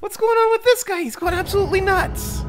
What's going on with this guy? He's going absolutely nuts.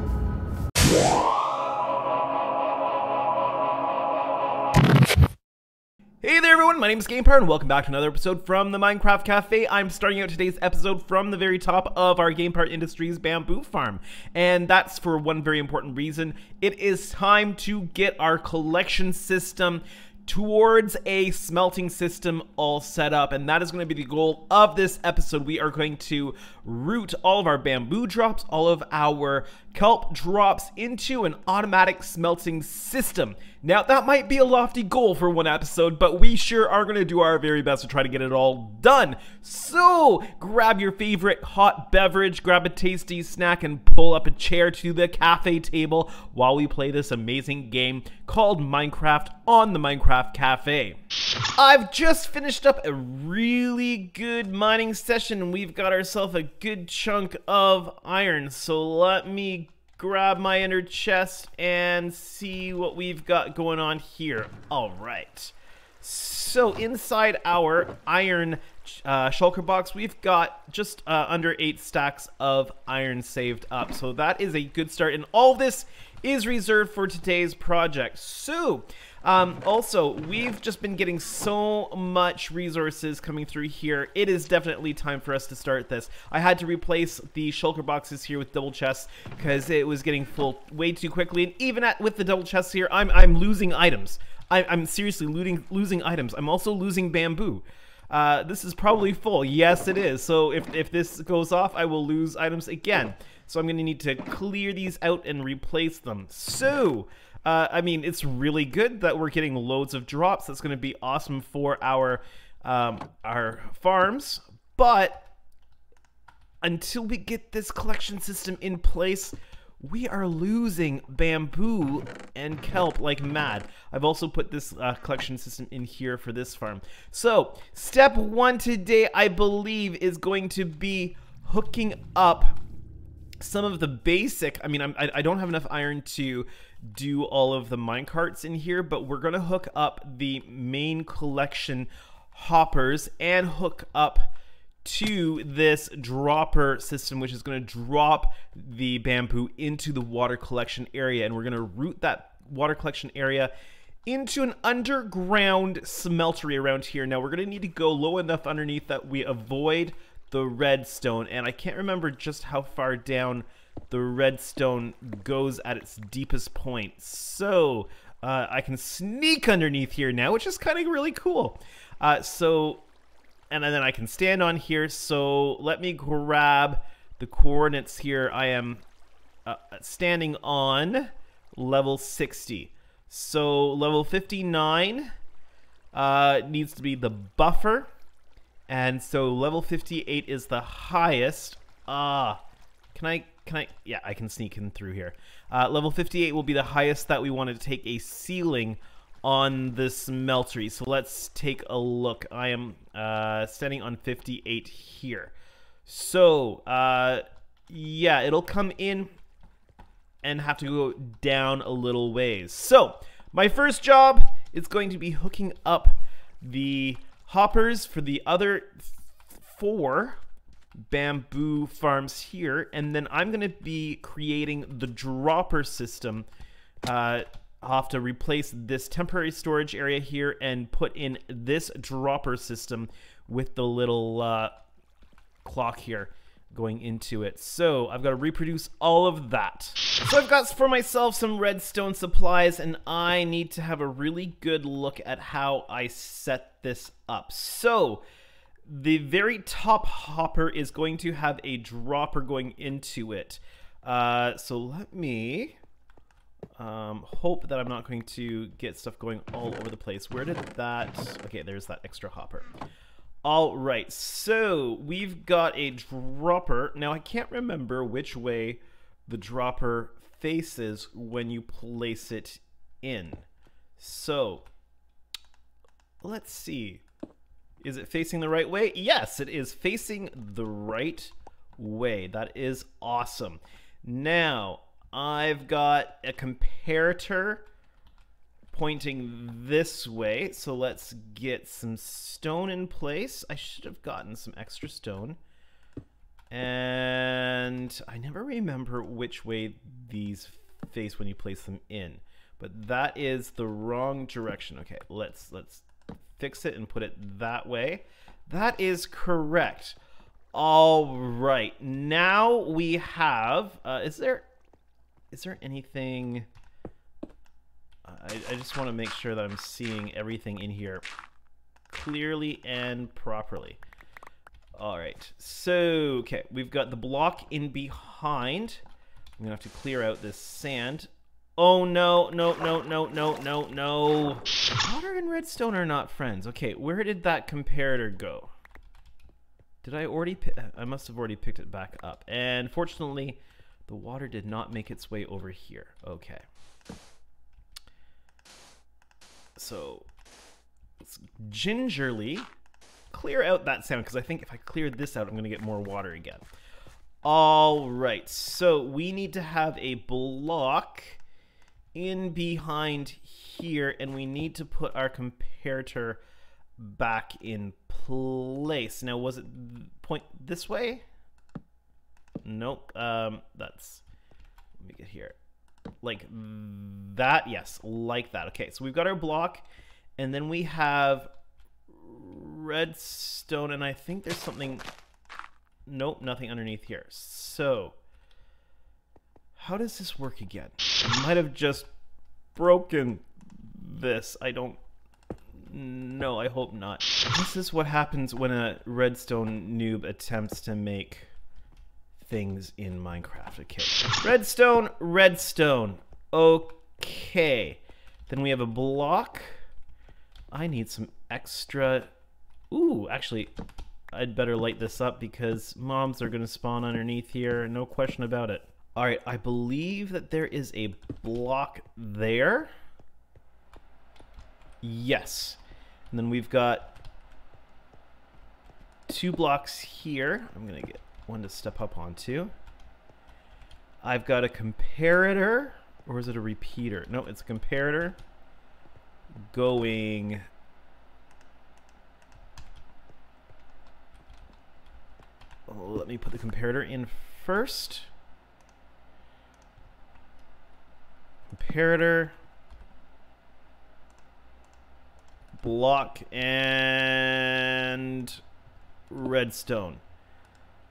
Hey there everyone, my name is GamePar and welcome back to another episode from the Minecraft Cafe. I'm starting out today's episode from the very top of our GamePar Industries bamboo farm. And that's for one very important reason. It is time to get our collection system towards a smelting system all set up and that is going to be the goal of this episode. We are going to route all of our bamboo drops all of our kelp drops into an automatic smelting system now that might be a lofty goal for one episode but we sure are going to do our very best to try to get it all done so grab your favorite hot beverage grab a tasty snack and pull up a chair to the cafe table while we play this amazing game called minecraft on the minecraft Cafe. I've just finished up a really good mining session. We've got ourselves a good chunk of iron. So let me grab my inner chest and see what we've got going on here. All right. So inside our iron uh, shulker box, we've got just uh, under eight stacks of iron saved up. So that is a good start. And all this is reserved for today's project. So um, also, we've just been getting so much resources coming through here. It is definitely time for us to start this. I had to replace the shulker boxes here with double chests because it was getting full way too quickly. And even at with the double chests here, I'm I'm losing items. I, I'm seriously losing losing items. I'm also losing bamboo. Uh, this is probably full. Yes, it is. So if, if this goes off, I will lose items again. So I'm going to need to clear these out and replace them. So uh, I mean, it's really good that we're getting loads of drops. That's going to be awesome for our um, our farms. But until we get this collection system in place, we are losing bamboo and kelp like mad. I've also put this uh, collection system in here for this farm. So, step one today, I believe, is going to be hooking up some of the basic, I mean, I'm, I, I don't have enough iron to do all of the minecarts in here, but we're going to hook up the main collection hoppers and hook up to this dropper system, which is going to drop the bamboo into the water collection area. And we're going to route that water collection area into an underground smeltery around here. Now, we're going to need to go low enough underneath that we avoid the redstone. And I can't remember just how far down the redstone goes at its deepest point. So uh, I can sneak underneath here now, which is kind of really cool. Uh, so, and then I can stand on here. So let me grab the coordinates here. I am uh, standing on level 60. So level 59 uh, needs to be the buffer. And so level 58 is the highest. Ah, can I can I? Yeah, I can sneak in through here. Uh, level 58 will be the highest that we want to take a ceiling on this smeltery. So let's take a look. I am uh, standing on 58 here. So, uh, yeah, it'll come in and have to go down a little ways. So, my first job is going to be hooking up the hoppers for the other four bamboo farms here. And then I'm going to be creating the dropper system. Uh, I'll have to replace this temporary storage area here and put in this dropper system with the little uh, clock here going into it. So I've got to reproduce all of that. So I've got for myself some redstone supplies and I need to have a really good look at how I set this up. So the very top hopper is going to have a dropper going into it. Uh, so let me um, hope that I'm not going to get stuff going all over the place. Where did that... Okay, there's that extra hopper. All right, so we've got a dropper. Now, I can't remember which way the dropper faces when you place it in. So, let's see. Is it facing the right way? Yes, it is facing the right way. That is awesome. Now, I've got a comparator pointing this way. So let's get some stone in place. I should have gotten some extra stone. And I never remember which way these face when you place them in. But that is the wrong direction. Okay, let's let's fix it and put it that way. That is correct. All right. Now we have uh, is there is there anything I, I just want to make sure that I'm seeing everything in here clearly and properly. All right, so, okay, we've got the block in behind. I'm gonna have to clear out this sand. Oh, no, no, no, no, no, no, no. Water and redstone are not friends. Okay, where did that comparator go? Did I already I must have already picked it back up. And fortunately, the water did not make its way over here. Okay. So, let's gingerly clear out that sound because I think if I clear this out, I'm going to get more water again. All right, so we need to have a block in behind here, and we need to put our comparator back in place. Now, was it point this way? Nope. Um, that's, let me get here. Like that, yes, like that. Okay, so we've got our block, and then we have redstone, and I think there's something... Nope, nothing underneath here. So, how does this work again? I might have just broken this. I don't... No, I hope not. This is what happens when a redstone noob attempts to make things in Minecraft. Okay. Redstone, redstone. Okay. Then we have a block. I need some extra Ooh, actually, I'd better light this up because mobs are going to spawn underneath here, no question about it. All right, I believe that there is a block there. Yes. And then we've got two blocks here. I'm going to get one to step up onto. I've got a comparator, or is it a repeater? No, it's a comparator going let me put the comparator in first. Comparator. Block and redstone.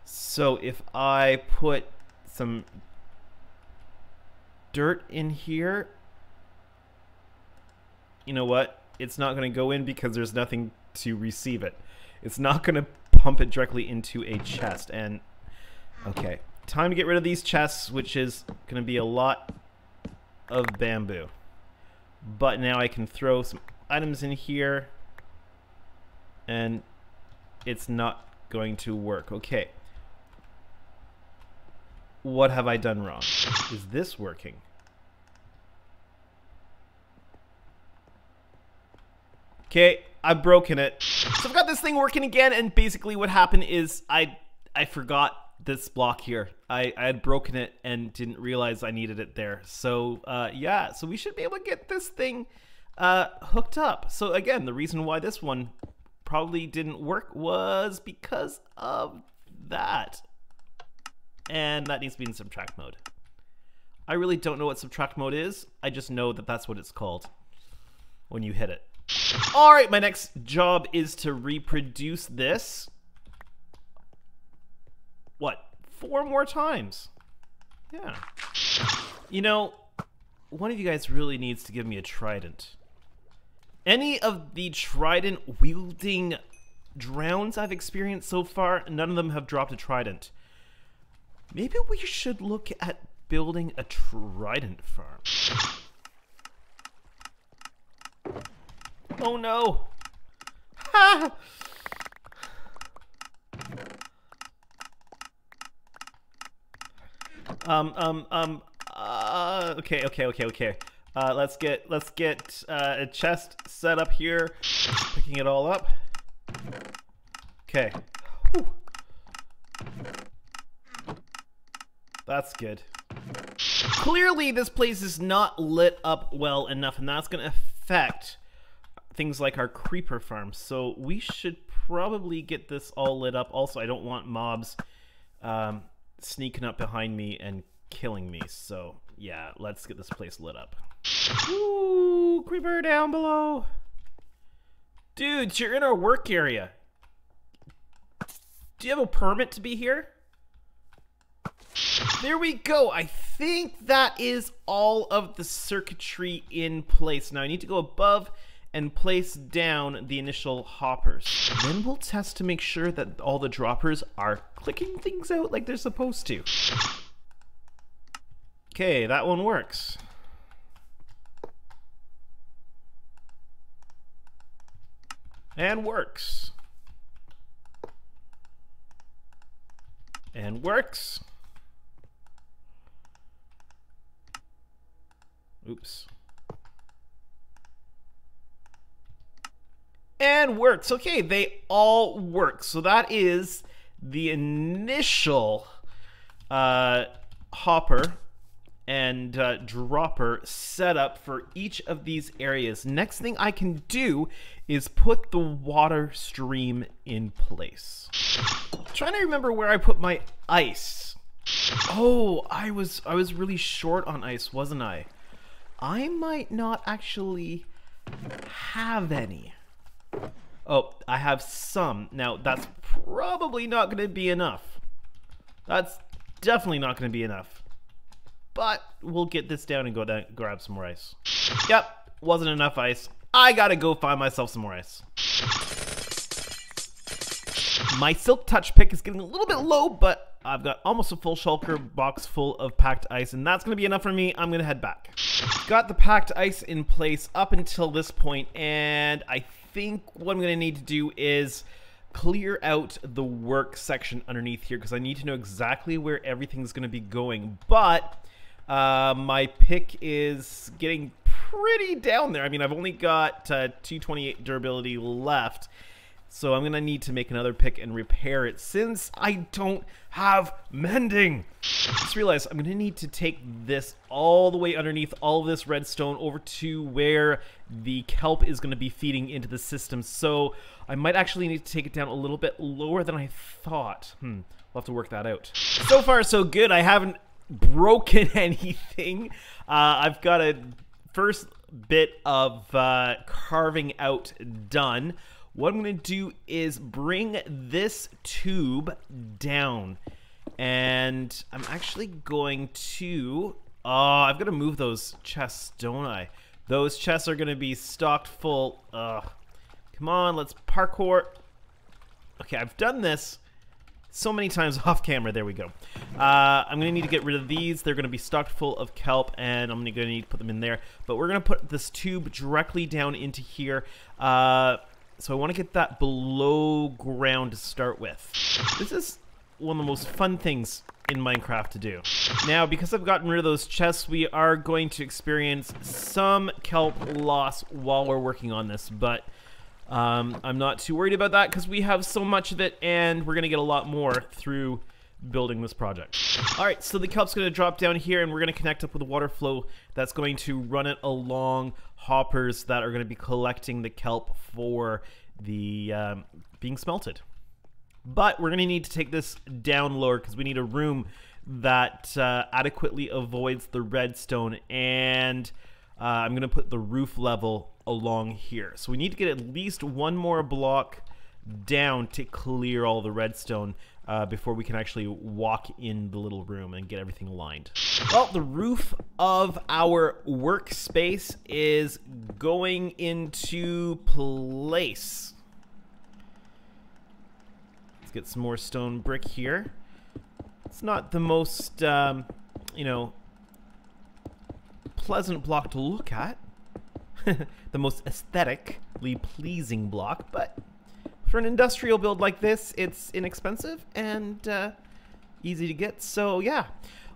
So if I put some dirt in here, you know what? It's not going to go in because there's nothing to receive it. It's not going to pump it directly into a chest. And, okay, time to get rid of these chests, which is going to be a lot of bamboo. But now I can throw some items in here, and it's not going to work. Okay. What have I done wrong? Is this working? Okay, I've broken it. So I've got this thing working again, and basically what happened is I I forgot this block here. I, I had broken it and didn't realize I needed it there. So uh, yeah, so we should be able to get this thing uh, hooked up. So again, the reason why this one probably didn't work was because of that. And that needs to be in subtract mode. I really don't know what subtract mode is. I just know that that's what it's called when you hit it. All right, my next job is to reproduce this. What? Four more times. Yeah. You know, one of you guys really needs to give me a trident. Any of the trident wielding drowns I've experienced so far, none of them have dropped a trident. Maybe we should look at building a trident farm. Oh no! Ha! Um, um, um, uh, okay, okay, okay, okay. Uh, let's get, let's get, uh, a chest set up here. Picking it all up. Okay. Whew. That's good. Clearly, this place is not lit up well enough, and that's going to affect things like our creeper farm. So we should probably get this all lit up. Also, I don't want mobs um, sneaking up behind me and killing me. So yeah, let's get this place lit up. Ooh, creeper down below. Dude, you're in our work area. Do you have a permit to be here? There we go. I think that is all of the circuitry in place. Now I need to go above and place down the initial hoppers. Then we'll test to make sure that all the droppers are clicking things out like they're supposed to. Okay, that one works. And works. And works. Oops. And works. Okay, they all work. So that is the initial uh, hopper and uh, dropper setup for each of these areas. Next thing I can do is put the water stream in place. I'm trying to remember where I put my ice. Oh, I was I was really short on ice, wasn't I? I might not actually have any. Oh, I have some. Now, that's probably not going to be enough. That's definitely not going to be enough. But we'll get this down and go down grab some more ice. Yep, wasn't enough ice. I gotta go find myself some more ice. My Silk Touch pick is getting a little bit low, but I've got almost a full shulker box full of packed ice, and that's to be enough for me. I'm to head back. Got the packed ice in place up until this point, and I think what I'm going to need to do is clear out the work section underneath here because I need to know exactly where everything's going to be going. But uh, my pick is getting pretty down there. I mean, I've only got uh, 228 durability left. So I'm going to need to make another pick and repair it since I don't have mending. I Just realized I'm going to need to take this all the way underneath all of this redstone over to where the kelp is going to be feeding into the system. So I might actually need to take it down a little bit lower than I thought. Hmm, we'll have to work that out. So far, so good. I haven't broken anything. Uh, I've got a first bit of uh, carving out done. What I'm going to do is bring this tube down. And I'm actually going to... Oh, I've got to move those chests, don't I? Those chests are going to be stocked full. Ugh. Come on, let's parkour. Okay, I've done this so many times off camera. There we go. Uh, I'm going to need to get rid of these. They're going to be stocked full of kelp, and I'm going to need to put them in there. But we're going to put this tube directly down into here. Uh, so I want to get that below ground to start with. This is one of the most fun things in Minecraft to do. Now, because I've gotten rid of those chests, we are going to experience some kelp loss while we're working on this, but um, I'm not too worried about that because we have so much of it and we're going to get a lot more through building this project. All right, so the kelp's going to drop down here and we're going to connect up with a water flow that's going to run it along hoppers that are going to be collecting the kelp for the um, being smelted. But we're going to need to take this down lower because we need a room that uh, adequately avoids the redstone and uh, I'm going to put the roof level along here. So we need to get at least one more block down to clear all the redstone uh, before we can actually walk in the little room and get everything aligned. Well, the roof of our workspace is going into place. Let's get some more stone brick here. It's not the most, um, you know, pleasant block to look at. the most aesthetically pleasing block, but for an industrial build like this, it's inexpensive and uh, easy to get. So yeah.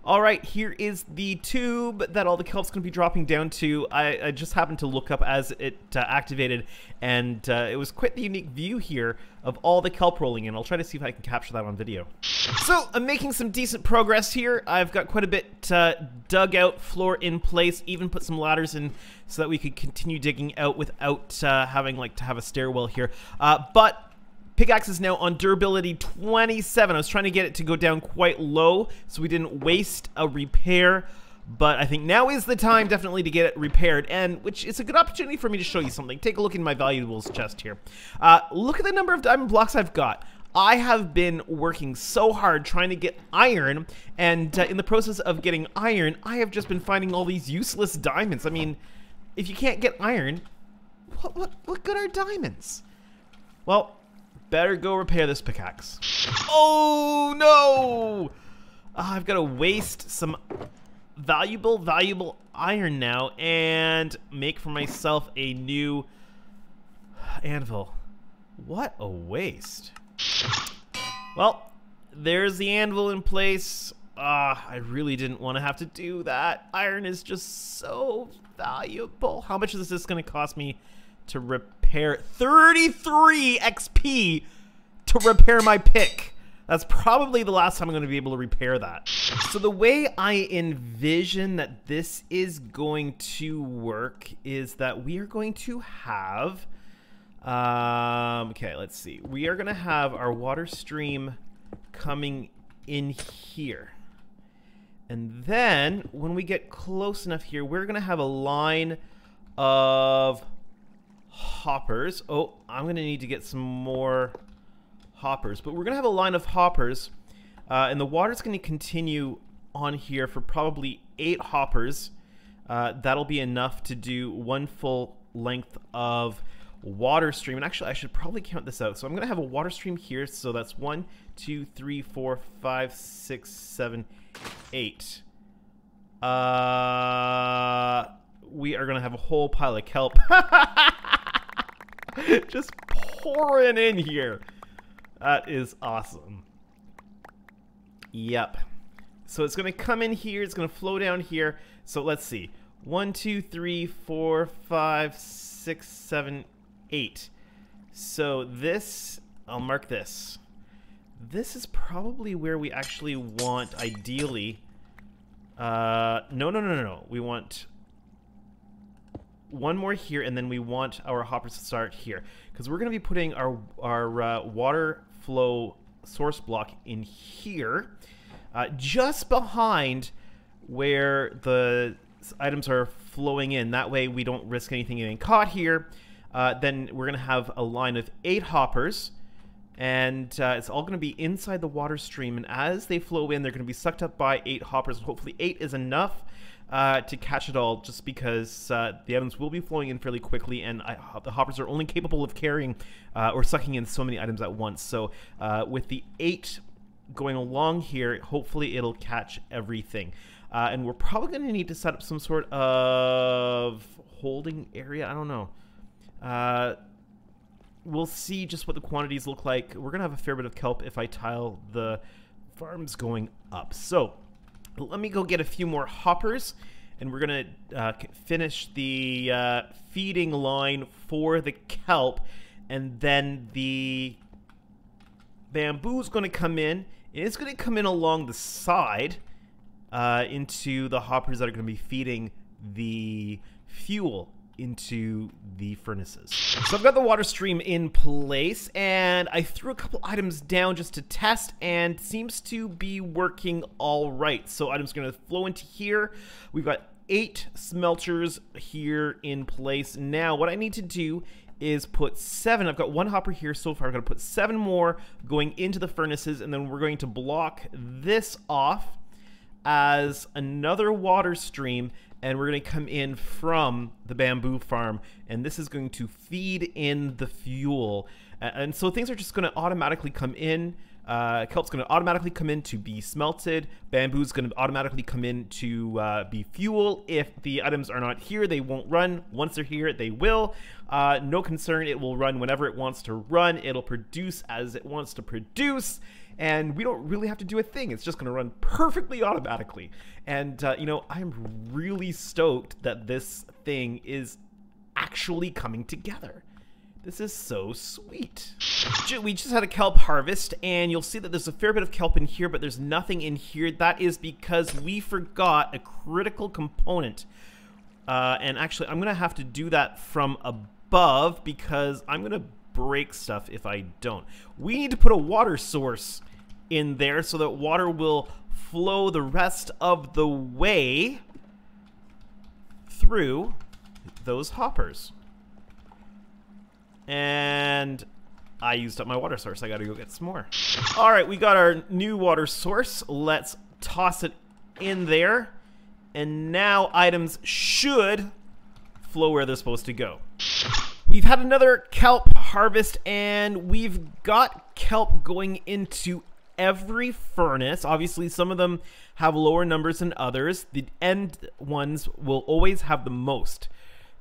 All right, here is the tube that all the kelp's going to be dropping down to. I, I, just happened to look up as it uh, activated, and uh, it was quite the unique view here of all the kelp rolling in. I'll try to see if I can capture that on video. So, I'm making some decent progress here. I've got quite a bit uh, dug out, floor in place, even put some ladders in so that we could continue digging out without uh, having like to have a stairwell here. Uh, but Pickaxe is now on durability 27. I was trying to get it to go down quite low so we didn't waste a repair. But I think now is the time definitely to get it repaired, and which is a good opportunity for me to show you something. Take a look in my valuables chest here. Uh, look at the number of diamond blocks I've got. I have been working so hard trying to get iron, and uh, in the process of getting iron, I have just been finding all these useless diamonds. I mean, if you can't get iron, what, what, what good are diamonds? Well, better go repair this pickaxe. Oh, no! Uh, I've got to waste some valuable, valuable iron now and make for myself a new anvil. What a waste. Well, there's the anvil in place. Ah, I really didn't want to have to do that. Iron is just so valuable. How much is this going to cost me to repair? 33 XP to repair my pick. That's probably the last time I'm going to be able to repair that. So the way I envision that this is going to work is that we are going to have... Um, okay, let's see. We are going to have our water stream coming in here. And then when we get close enough here, we're going to have a line of hoppers. Oh, I'm going to need to get some more hoppers. But we're going to have a line of hoppers, uh, and the water's going to continue on here for probably eight hoppers. Uh, that'll be enough to do one full length of water stream. And actually, I should probably count this out. So I'm going to have a water stream here. So that's one, two, three, four, five, six, seven, eight. Uh, we are going to have a whole pile of kelp. Just pouring in here. That is awesome. Yep. So it's going to come in here. It's going to flow down here. So let's see. One, two, three, four, five, six, seven, eight. So this, I'll mark this. This is probably where we actually want, ideally. Uh, no, no, no, no, no. We want one more here, and then we want our hoppers to start here. Because we're going to be putting our, our uh, water flow source block in here, uh, just behind where the items are flowing in. That way we don't risk anything getting caught here. Uh, then we're going to have a line of eight hoppers and uh, it's all going to be inside the water stream and as they flow in they're going to be sucked up by eight hoppers hopefully eight is enough uh, to catch it all just because uh, the items will be flowing in fairly quickly and I, the hoppers are only capable of carrying uh, or sucking in so many items at once. So uh, with the eight going along here, hopefully it'll catch everything. Uh, and we're probably going to need to set up some sort of holding area. I don't know. Uh, we'll see just what the quantities look like. We're going to have a fair bit of kelp if I tile the farms going up. So let me go get a few more hoppers, and we're going to uh, finish the uh, feeding line for the kelp, and then the bamboo is going to come in. And it's going to come in along the side uh, into the hoppers that are going to be feeding the fuel into the furnaces. So I've got the water stream in place and I threw a couple items down just to test and seems to be working all right. So items going to flow into here. We've got eight smelters here in place. Now what I need to do is put seven. I've got one hopper here so far. I'm going to put seven more going into the furnaces and then we're going to block this off as another water stream and we're going to come in from the bamboo farm and this is going to feed in the fuel. And so things are just going to automatically come in uh, kelp's going to automatically come in to be smelted. Bamboo's going to automatically come in to uh, be fuel. If the items are not here they won't run. Once they're here they will. Uh, no concern. It will run whenever it wants to run. It'll produce as it wants to produce. And we don't really have to do a thing. It's just going to run perfectly automatically. And, uh, you know, I'm really stoked that this thing is actually coming together. This is so sweet. We just had a kelp harvest, and you'll see that there's a fair bit of kelp in here, but there's nothing in here. That is because we forgot a critical component. Uh, and actually, I'm going to have to do that from above because I'm going to break stuff if I don't. We need to put a water source in there so that water will flow the rest of the way through those hoppers. And I used up my water source. I gotta go get some more. All right, we got our new water source. Let's toss it in there. And now items should flow where they're supposed to go. We've had another kelp harvest and we've got kelp going into every furnace. Obviously, some of them have lower numbers than others. The end ones will always have the most.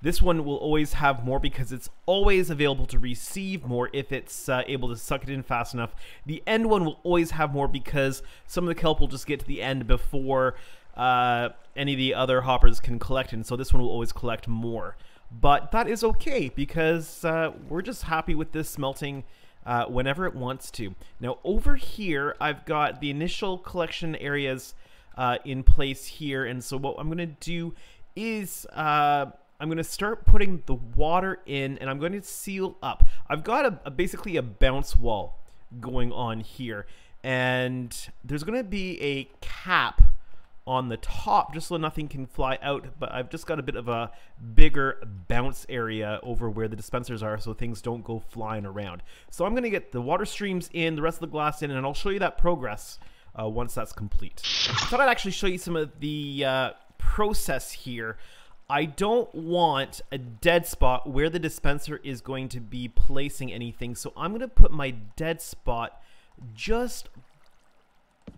This one will always have more because it's always available to receive more if it's uh, able to suck it in fast enough. The end one will always have more because some of the kelp will just get to the end before uh, any of the other hoppers can collect it, and so this one will always collect more. But that is okay because uh, we're just happy with this smelting uh, whenever it wants to. Now over here, I've got the initial collection areas uh, in place here, and so what I'm going to do is uh, I'm going to start putting the water in and I'm going to seal up. I've got a, a basically a bounce wall going on here and there's going to be a cap on the top just so nothing can fly out but I've just got a bit of a bigger bounce area over where the dispensers are so things don't go flying around. So I'm going to get the water streams in, the rest of the glass in, and I'll show you that progress uh, once that's complete. I thought I'd actually show you some of the uh, process here I don't want a dead spot where the dispenser is going to be placing anything. So I'm going to put my dead spot just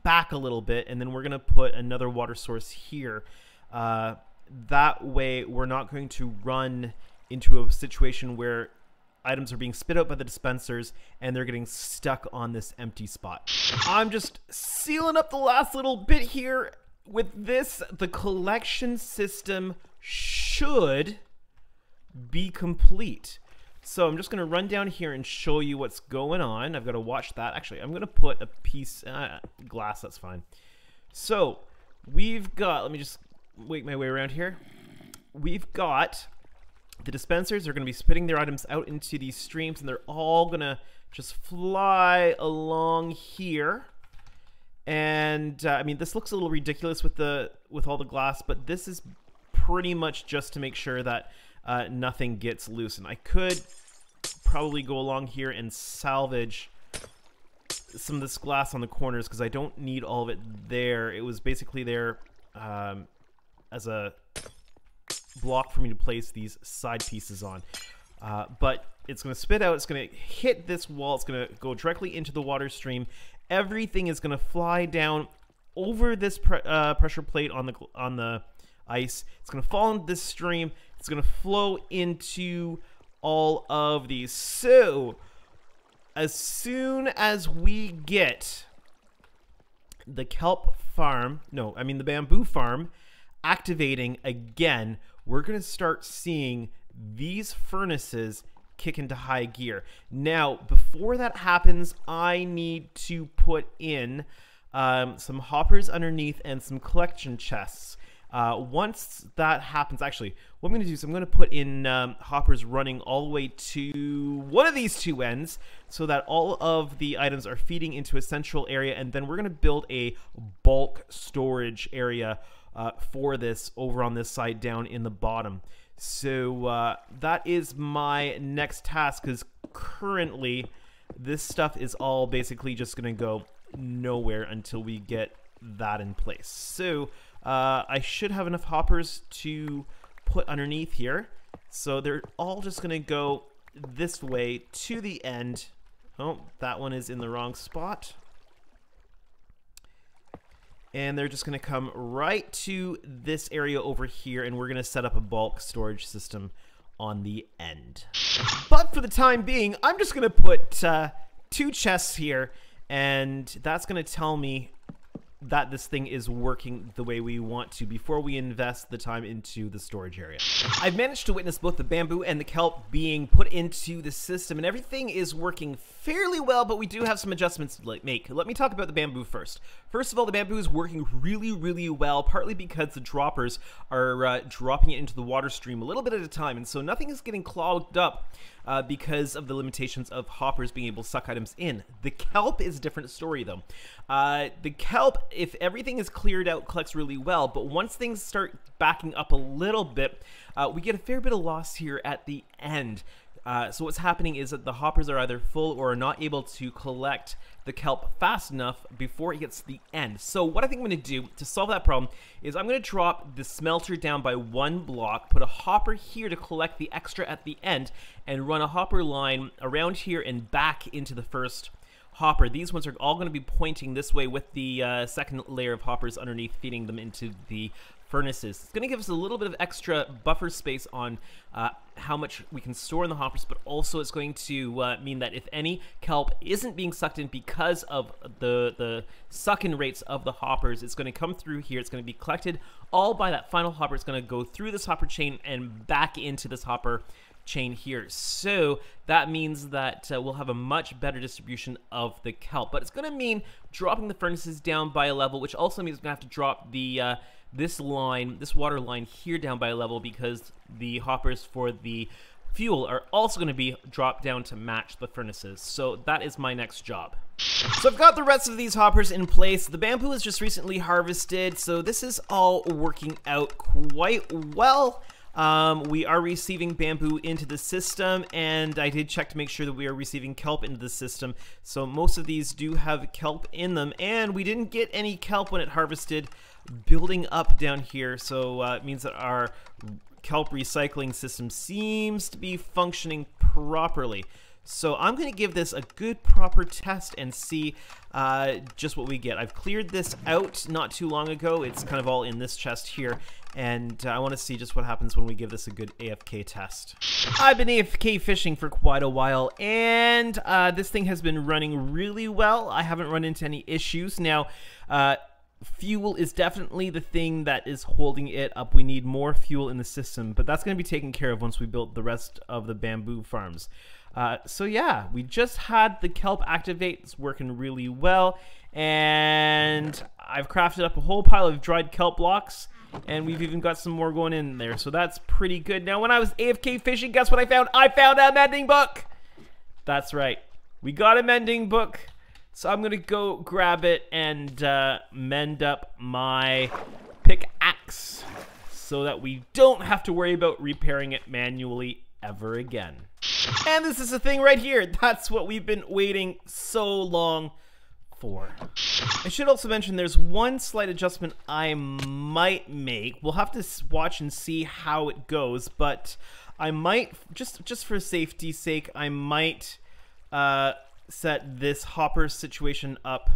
back a little bit and then we're going to put another water source here. Uh, that way we're not going to run into a situation where items are being spit out by the dispensers and they're getting stuck on this empty spot. I'm just sealing up the last little bit here. With this, the collection system should be complete. So I'm just going to run down here and show you what's going on. I've got to watch that. Actually, I'm going to put a piece, uh, glass, that's fine. So we've got, let me just wake my way around here. We've got the dispensers are going to be spitting their items out into these streams and they're all going to just fly along here. And uh, I mean, this looks a little ridiculous with the with all the glass, but this is pretty much just to make sure that uh, nothing gets loose. And I could probably go along here and salvage some of this glass on the corners because I don't need all of it there. It was basically there um, as a block for me to place these side pieces on. Uh, but it's going to spit out, it's going to hit this wall, it's going to go directly into the water stream. Everything is going to fly down over this pre uh, pressure plate on the on the ice. It's going to fall into this stream. It's going to flow into all of these. So, as soon as we get the kelp farm, no, I mean the bamboo farm, activating again, we're going to start seeing these furnaces kick into high gear. Now, before that happens, I need to put in um, some hoppers underneath and some collection chests. Uh, once that happens, actually, what I'm going to do is I'm going to put in um, hoppers running all the way to one of these two ends so that all of the items are feeding into a central area. And then we're going to build a bulk storage area uh, for this over on this side down in the bottom. So uh, that is my next task because currently this stuff is all basically just going to go nowhere until we get that in place. So uh, I should have enough hoppers to put underneath here. So they're all just going to go this way to the end. Oh, that one is in the wrong spot. And they're just going to come right to this area over here, and we're going to set up a bulk storage system on the end. But for the time being, I'm just going to put uh, two chests here, and that's going to tell me that this thing is working the way we want to before we invest the time into the storage area. I've managed to witness both the bamboo and the kelp being put into the system and everything is working fairly well, but we do have some adjustments to make. Let me talk about the bamboo first. First of all, the bamboo is working really, really well, partly because the droppers are uh, dropping it into the water stream a little bit at a time, and so nothing is getting clogged up uh, because of the limitations of hoppers being able to suck items in. The kelp is a different story though. Uh, the kelp, if everything is cleared out, collects really well, but once things start backing up a little bit, uh, we get a fair bit of loss here at the end. Uh, so what's happening is that the hoppers are either full or are not able to collect the kelp fast enough before it gets to the end. So what I think I'm going to do to solve that problem is I'm going to drop the smelter down by one block, put a hopper here to collect the extra at the end, and run a hopper line around here and back into the first hopper. These ones are all going to be pointing this way with the uh, second layer of hoppers underneath feeding them into the furnaces. It's going to give us a little bit of extra buffer space on uh, how much we can store in the hoppers, but also it's going to uh, mean that if any kelp isn't being sucked in because of the, the suck-in rates of the hoppers, it's going to come through here. It's going to be collected all by that final hopper. It's going to go through this hopper chain and back into this hopper chain here. So that means that uh, we'll have a much better distribution of the kelp. But it's going to mean dropping the furnaces down by a level, which also means we're going to have to drop the uh, this line, this water line here down by a level because the hoppers for the fuel are also going to be dropped down to match the furnaces. So that is my next job. So I've got the rest of these hoppers in place. The bamboo is just recently harvested, so this is all working out quite well. Um, we are receiving bamboo into the system, and I did check to make sure that we are receiving kelp into the system. So most of these do have kelp in them, and we didn't get any kelp when it harvested building up down here. So uh, it means that our kelp recycling system seems to be functioning properly. So I'm going to give this a good proper test and see uh, just what we get. I've cleared this out not too long ago. It's kind of all in this chest here. And uh, I want to see just what happens when we give this a good AFK test. I've been AFK fishing for quite a while, and uh, this thing has been running really well. I haven't run into any issues. Now, uh, fuel is definitely the thing that is holding it up. We need more fuel in the system, but that's going to be taken care of once we build the rest of the bamboo farms. Uh, so yeah, we just had the kelp activate. It's working really well. And I've crafted up a whole pile of dried kelp blocks. And we've even got some more going in there. So that's pretty good. Now, when I was AFK fishing, guess what I found? I found a mending book. That's right. We got a mending book. So I'm going to go grab it and uh, mend up my pickaxe so that we don't have to worry about repairing it manually ever again. And this is the thing right here. That's what we've been waiting so long for. I should also mention there's one slight adjustment I might make. We'll have to watch and see how it goes, but I might, just, just for safety's sake, I might uh, set this hopper situation up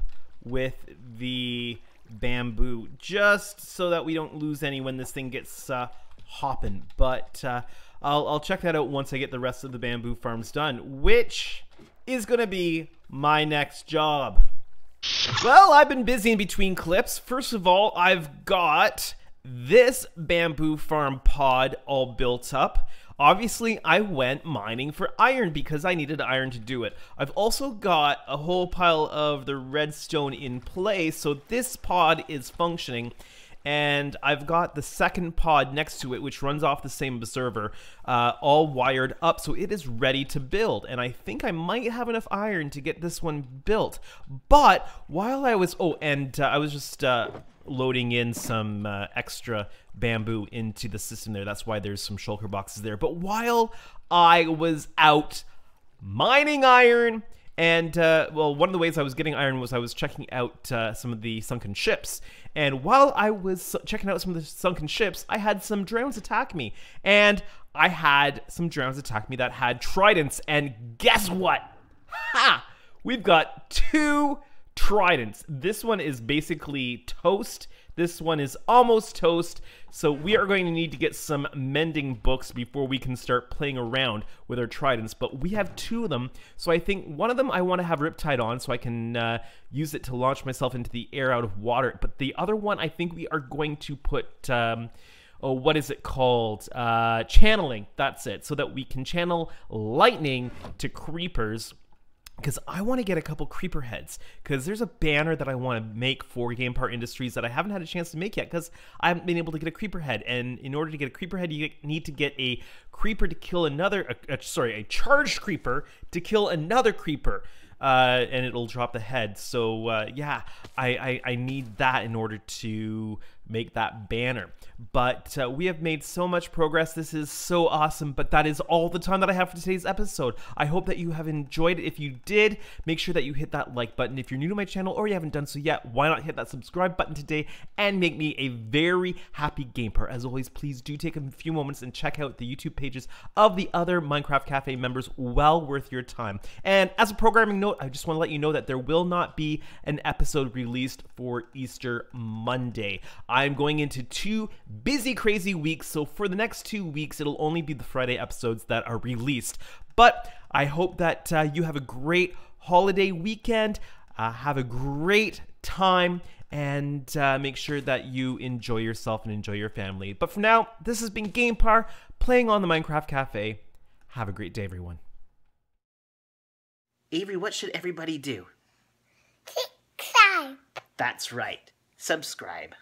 with the bamboo just so that we don't lose any when this thing gets uh, hopping. But uh, I'll, I'll check that out once I get the rest of the bamboo farms done, which is going to be my next job. Well, I've been busy in between clips. First of all, I've got this bamboo farm pod all built up. Obviously, I went mining for iron because I needed iron to do it. I've also got a whole pile of the redstone in place, so this pod is functioning and I've got the second pod next to it, which runs off the same observer, uh, all wired up, so it is ready to build. And I think I might have enough iron to get this one built. But while I was, oh, and uh, I was just uh, loading in some uh, extra bamboo into the system there. That's why there's some shulker boxes there. But while I was out mining iron, and uh, well, one of the ways I was getting iron was I was checking out uh, some of the sunken ships. And while I was checking out some of the sunken ships, I had some drowns attack me. And I had some drowns attack me that had tridents. And guess what? Ha! We've got two tridents. This one is basically toast this one is almost toast, so we are going to need to get some mending books before we can start playing around with our tridents. But we have two of them, so I think one of them I want to have Riptide on so I can uh, use it to launch myself into the air out of water. But the other one, I think we are going to put... Um, oh, what is it called? Uh, channeling. That's it. So that we can channel lightning to creepers because I want to get a couple creeper heads because there's a banner that I want to make for GamePar Industries that I haven't had a chance to make yet because I haven't been able to get a creeper head. And in order to get a creeper head you need to get a creeper to kill another a, a, sorry a charged creeper to kill another creeper uh, and it'll drop the head. So uh, yeah I, I, I need that in order to make that banner. But uh, we have made so much progress. This is so awesome. But that is all the time that I have for today's episode. I hope that you have enjoyed it. If you did, make sure that you hit that like button. If you're new to my channel or you haven't done so yet, why not hit that subscribe button today and make me a very happy gamer? As always, please do take a few moments and check out the YouTube pages of the other Minecraft Cafe members. Well worth your time. And as a programming note, I just want to let you know that there will not be an episode released for Easter Monday. I'm going into two busy, crazy weeks. So for the next two weeks, it'll only be the Friday episodes that are released. But I hope that uh, you have a great holiday weekend. Uh, have a great time and uh, make sure that you enjoy yourself and enjoy your family. But for now, this has been GamePar playing on the Minecraft Cafe. Have a great day, everyone. Avery, what should everybody do? Subscribe. That's right. Subscribe.